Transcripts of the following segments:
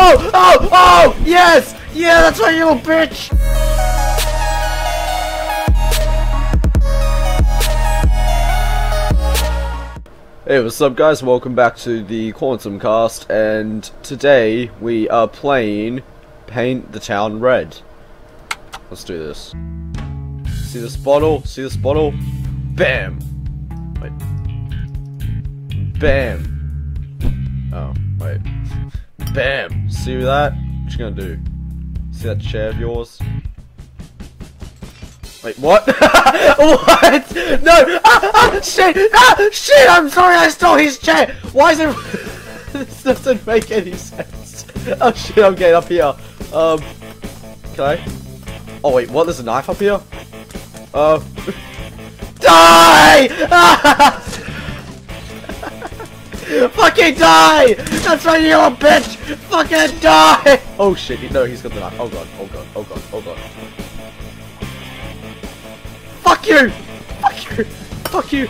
oh, oh, oh, yes, yeah, that's right, you little bitch. Hey, what's up guys? Welcome back to the Quantum Cast, and today we are playing Paint the Town Red. Let's do this. See this bottle? See this bottle? Bam! Wait. Bam! Oh, wait. Bam! See that? What you gonna do? See that chair of yours? Wait, what? what? No! Ah, ah, shit! Ah, shit! I'm sorry, I stole his chair! Why is it... this doesn't make any sense. Oh shit, I'm getting up here. Um... I? Oh wait, what? There's a knife up here? Uh... Die! Ah! Fucking die! That's why you're a bitch! Fucking die! Oh shit, no, he's got the knife. Oh god, oh god, oh god, oh god. Fuck you! Fuck you! Fuck you!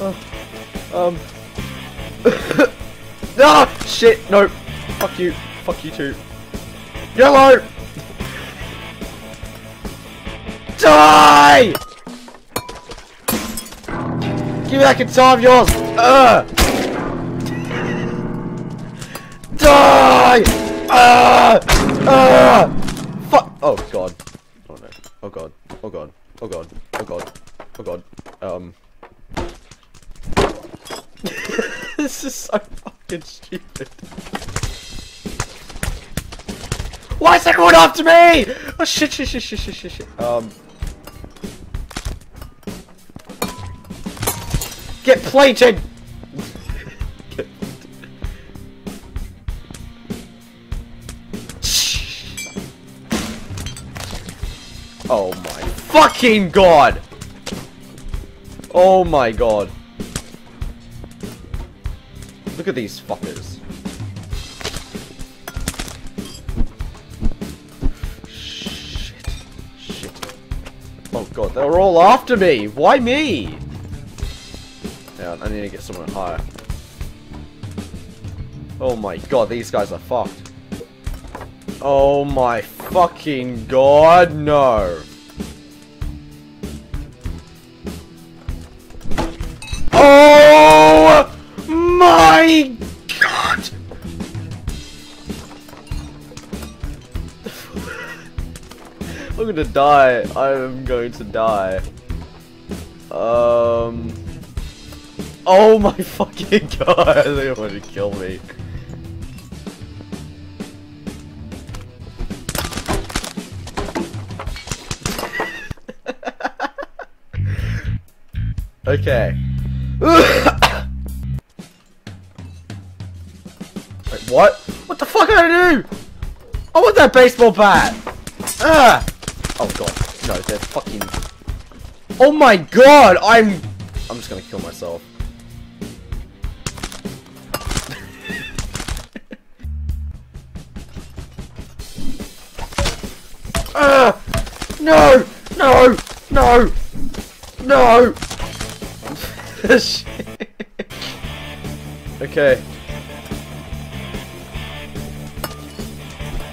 Uh, um. no! Shit! No! Fuck you! Fuck you too! Yellow! Die! Give me that guitar of yours! Ugh! Die! Ah! Ah! Fuck! Oh god. Oh no. Oh god. Oh god. Oh god. Oh god. Oh god. Um. this is so fucking stupid. Why is that going after me? Oh shit shit shit shit shit shit shit. Um. Get plated! Oh my fucking god! Oh my god. Look at these fuckers. Shit. Shit. Oh god, they were all after me! Why me? Yeah, I need to get someone higher. Oh my god, these guys are fucked. Oh my fucking god, no. Oh my god! I'm gonna die. I'm going to die. Um. Oh my fucking god! They want to kill me. Okay. Wait, what? What the fuck did I do? I want that baseball bat! Ah! Oh god. No, they're fucking... Oh my god! I'm... I'm just gonna kill myself. Ah! No! No! No! No! Okay.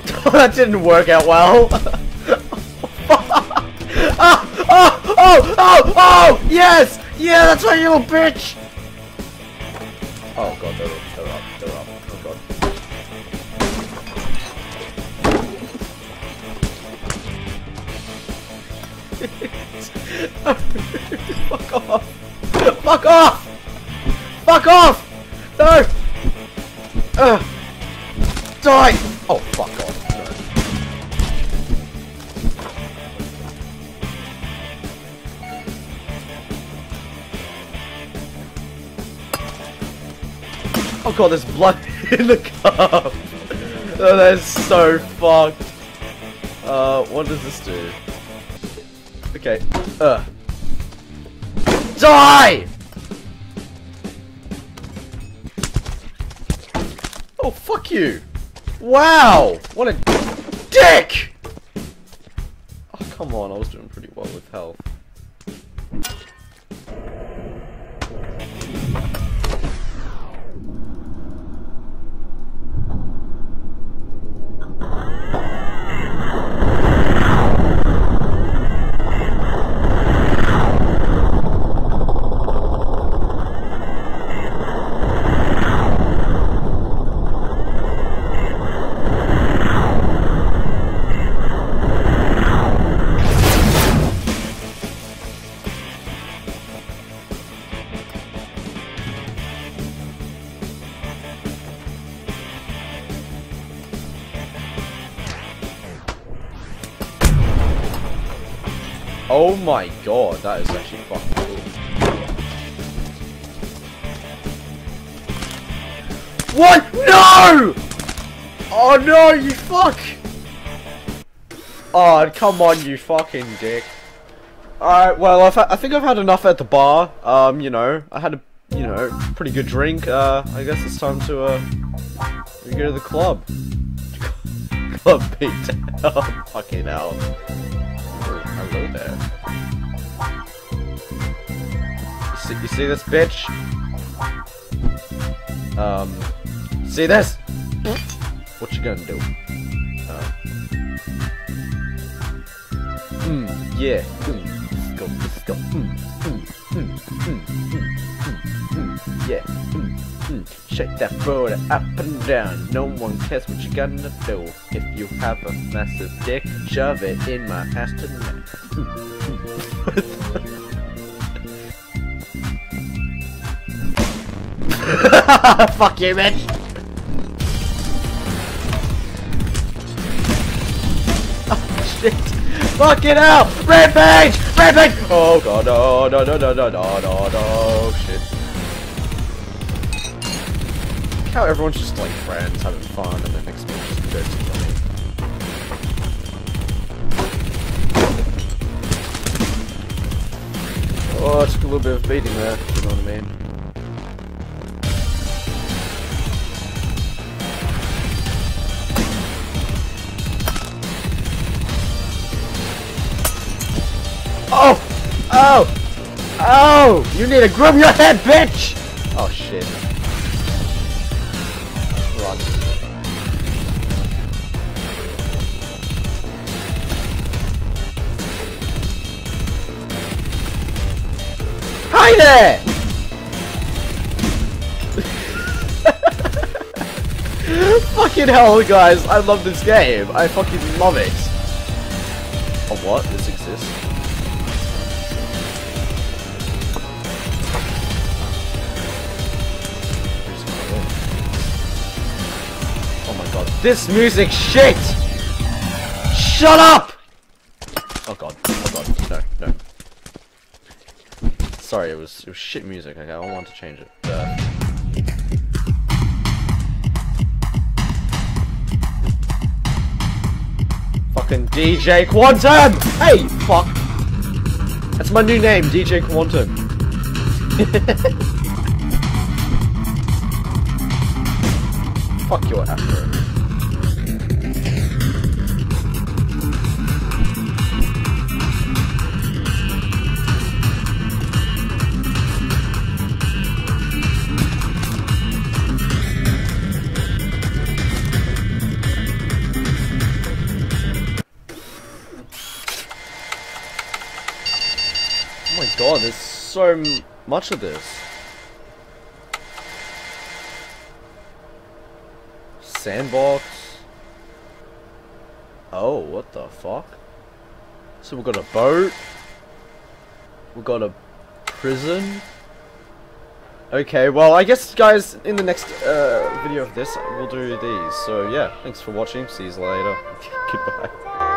that didn't work out well. oh, oh, oh, oh, oh, yes, yeah, that's right, you little bitch. Oh god, they're up, they're up, they're up. Oh god. Fuck off! Fuck off! Fuck off! No! Die! Oh, fuck off. Oh god, there's blood in the cup! Oh, that's so fucked. Uh, what does this do? Okay. Uh. Die! Oh, fuck you! Wow! What a dick! Oh, come on, I was doing pretty well with health. My god, that is actually fucking cool. What? No! Oh no, you fuck! Oh, come on, you fucking dick. Alright, well, I've I think I've had enough at the bar. Um, you know, I had a, you know, pretty good drink. Uh, I guess it's time to, uh, go to the club. club Pete. oh, fucking hell. Hello there. You see, this bitch? Um, see this? What you gonna do? Uh, Hmm, yeah. Mm, let's go, let's go. Mm, mm, mm, mm, mm, mm, mm, yeah. Mm, mm. Shake that booty up and down. No one cares what you gonna do. If you have a massive dick, shove it in my ass tonight. Fuck you, bitch! Oh, shit! Fucking hell! Rampage! Rampage! Oh god, no, no, no, no, no, no, no, no, shit. How everyone's just like friends, having fun, and then next minute just to money. Oh, it took a little bit of beating there, you know what I mean? Oh! You need to groom your head, bitch! Oh shit. Run. Hi there! fucking hell, guys. I love this game. I fucking love it. Oh, what? This exists? God. This music shit! Shut up! Oh god. Oh god. No, no. Sorry, it was it was shit music. Okay, I don't want to change it. Uh, fucking DJ Quantum! Hey, fuck! That's my new name, DJ Quantum. Fuck your afro. Oh there's so much of this. Sandbox. Oh, what the fuck? So we've got a boat. We've got a prison. Okay, well, I guess, guys, in the next uh, video of this, we'll do these. So, yeah, thanks for watching. See you later. Goodbye.